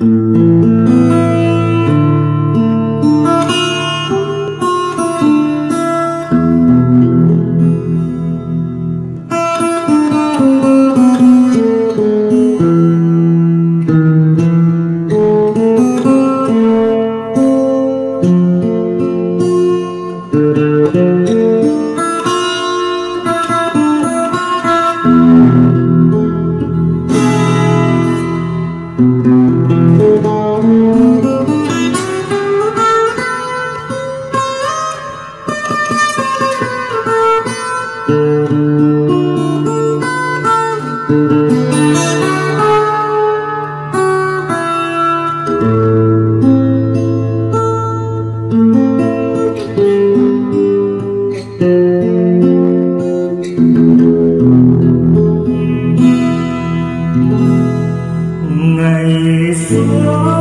Mm-hmm. Ngày xưa